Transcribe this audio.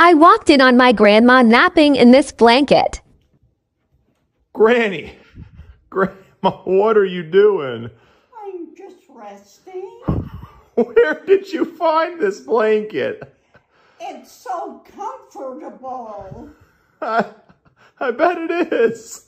I walked in on my grandma napping in this blanket. Granny, Grandma, what are you doing? I'm just resting. Where did you find this blanket? It's so comfortable. I, I bet it is.